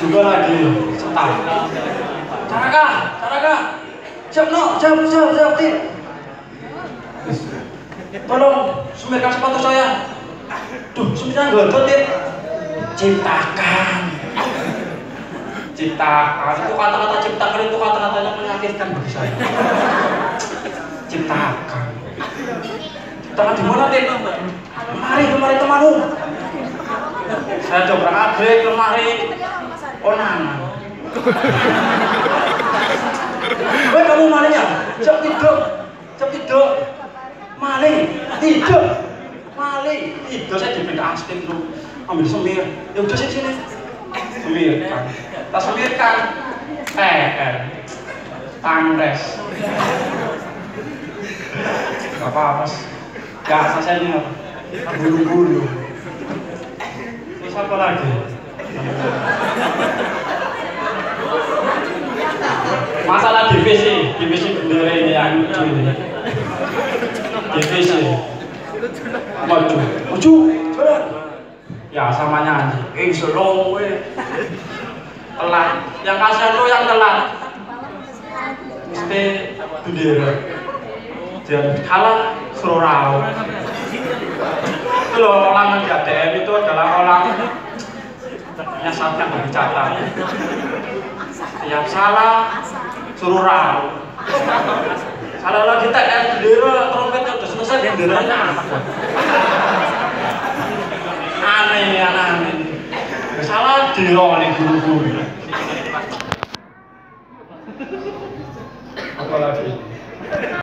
juga lagi. Setar Caraka Caraka siap no. Siap siap siap Tit. tolong semirkan sepatu saya. Duh semirkan godot Tit. ciptakan. Ciptakan. Itu kata-kata ciptakan itu kata-katanya menyakitkan bagi saya. Ciptakan. Ciptakan di mana Tit? Saya coba abrik lemari onanan Weh kamu malingnya? Cep tidur, cep tidur, maling, tidur, maling, tidur saya dipindah asking dulu, ambil semir, ya udah sini sini, semirkan, tak semirkan, eh, eh, tangres, gak apa-apa, gak saya ini bulu-bulu, terus apa lagi? masalah divisi divisi bendera ini yang lucu ini. Divisi. Maju. Maju. Jalan ya sama nyanyi eh selong we. Telat. Yang kasihan lo yang telat. Mesti bendera. Dan kalah surau itu loh di ADM itu adalah menyesatkan bagi berbicara Yang salah suruh ragu salah lagi tak ada bendera trompet kan udah selesai benderanya kan apa aneh ini aneh. Ini salah ini guru-guru. Apalagi?